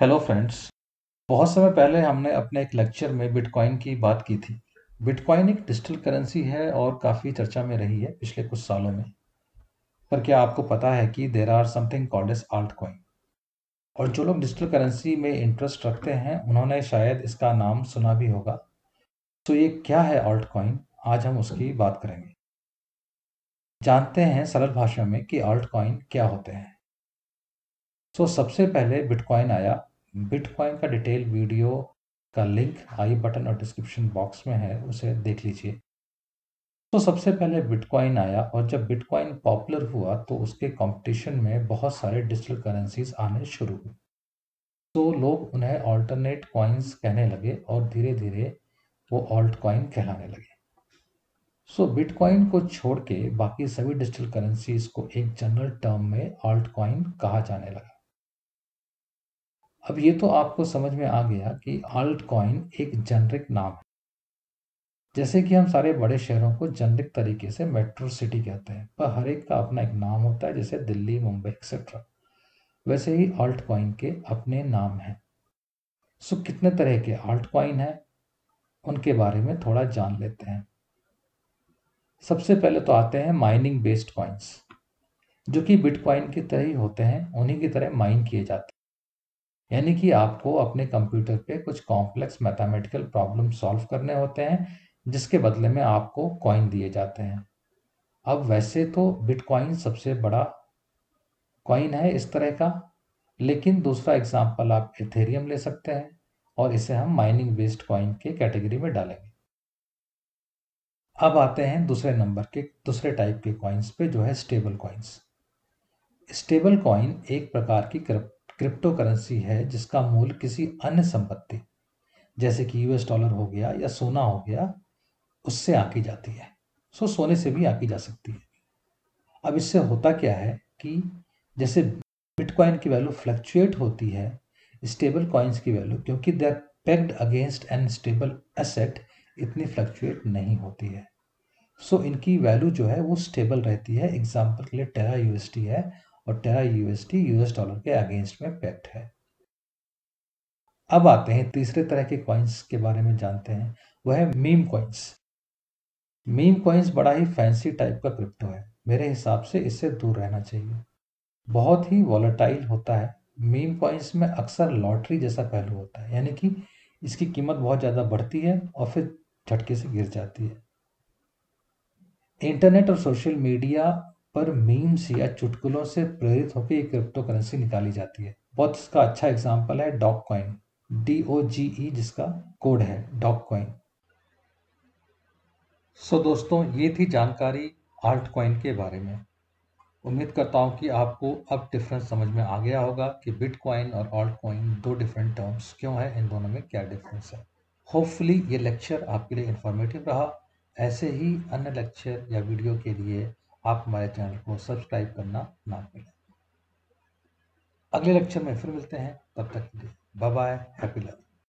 Hello friends बहुत समय पहले हमने अपने एक लेक्चर में बिटकॉइन की बात की थी। बिटकॉइन एक डिजिटल करेंसी है और काफ़ी चर्चा में रही है पिछले कुछ सालों में। पर क्या आपको पता है कि there are something called as altcoin और जो लोग डिजिटल करेंसी में इंटरेस्ट रखते हैं, उन्होंने शायद इसका नाम सुना भी होगा। तो ये क्या है आल्ट कॉइन आज हम उसकी बात करेंगे। जानते हैं सरल भाषा में कि आल्ट कॉइन क्या होते हैं। तो सबसे पहले बिटकॉइन आया। बिटकॉइन का डिटेल वीडियो का लिंक आई बटन और डिस्क्रिप्शन बॉक्स में है उसे देख लीजिए। तो सबसे पहले बिटकॉइन आया और जब बिटकॉइन पॉपुलर हुआ तो उसके कंपटीशन में बहुत सारे डिजिटल करेंसीज आने शुरू हुए। तो लोग उन्हें ऑल्टरनेट कॉइन्स कहने लगे और धीरे धीरे वो ऑल्ट कॉइन कहलाने लगे। सो so, बिटकॉइन को छोड़ के बाकी सभी डिजिटल करेंसीज को एक जनरल टर्म में ऑल्ट कॉइन कहा जाने लगा। अब ये तो आपको समझ में आ गया कि आल्ट कॉइन एक जेनरिक नाम है। जैसे कि हम सारे बड़े शहरों को जेनरिक तरीके से मेट्रो सिटी कहते हैं, पर हर एक का अपना एक नाम होता है, जैसे दिल्ली, मुंबई एक्सेट्रा वैसे ही आल्ट कॉइन के अपने नाम हैं। सो कितने तरह के आल्ट कॉइन हैं, उनके बारे में थोड़ा जान लेते हैं। सबसे पहले तो आते हैं माइनिंग बेस्ड कॉइन्स जो कि बिटकॉइन की तरह ही होते हैं, उन्हीं की तरह माइन किए जाते हैं। यानी कि आपको अपने कंप्यूटर पे कुछ कॉम्प्लेक्स मैथमेटिकल प्रॉब्लम सॉल्व करने होते हैं, जिसके बदले में आपको कॉइन दिए जाते हैं। अब वैसे तो बिटकॉइन सबसे बड़ा कॉइन है इस तरह का, लेकिन दूसरा एग्ज़ाम्पल आप इथेरियम ले सकते हैं और इसे हम माइनिंग बेस्ड कॉइन के कैटेगरी में डालेंगे। अब आते हैं दूसरे नंबर के, दूसरे टाइप के कॉइन्स पे, जो है स्टेबल कॉइन्स स्टेबल कॉइन एक प्रकार की क्रिप्टो करेंसी है जिसका मूल किसी अन्य संपत्ति जैसे कि यूएस डॉलर हो गया या सोना हो गया उससे आकी जाती है। सो सोने से भी आकी जा सकती है। अब इससे होता क्या है कि जैसे बिटकॉइन की वैल्यू फ्लक्चुएट होती है स्टेबल कॉइन्स की वैल्यू क्योंकि they are against an stable asset इतनी फ्लक्चुएट नहीं होती है। सो so, इनकी वैल्यू जो है वो स्टेबल रहती है। एग्ज़ाम्पल के लिए टेरा यूएसटी है और टेरा यूएसटी यूएस डॉलर के अगेंस्ट में पैक्ट है। अब आते हैं तीसरे तरह के कॉइन्स के बारे में जानते हैं। वह है मीम कॉइन्स मीम कॉइन्स बड़ा ही फैंसी टाइप का क्रिप्टो है। मेरे हिसाब से इससे दूर रहना चाहिए। बहुत ही वॉलेटाइल होता है। मीम कॉइन्स में अक्सर लॉटरी जैसा पहलू होता है। यानी कि इसकी कीमत बहुत ज़्यादा बढ़ती है और फिर झटके से गिर जाती है। इंटरनेट और सोशल मीडिया पर मीम्स या चुटकुलों से प्रेरित होकर ये क्रिप्टो करेंसी निकाली जाती है। बहुत इसका अच्छा एग्ज़ाम्पल है Dogecoin D O G E जिसका कोड है डॉक कॉइन सो दोस्तों, ये थी जानकारी आल्ट कॉइन के बारे में। उम्मीद करता हूँ कि आपको अब डिफरेंस समझ में आ गया होगा कि बिटकॉइन और ऑल्ट कॉइन दो डिफरेंट टर्म्स क्यों है, इन दोनों में क्या डिफरेंस है। होपफुली ये लेक्चर आपके लिए इन्फॉर्मेटिव रहा। ऐसे ही अन्य लेक्चर या वीडियो के लिए आप हमारे चैनल को सब्सक्राइब करना ना भूलें। अगले लेक्चर में फिर मिलते हैं। तब तक बाय बाय हैप्पी लर्निंग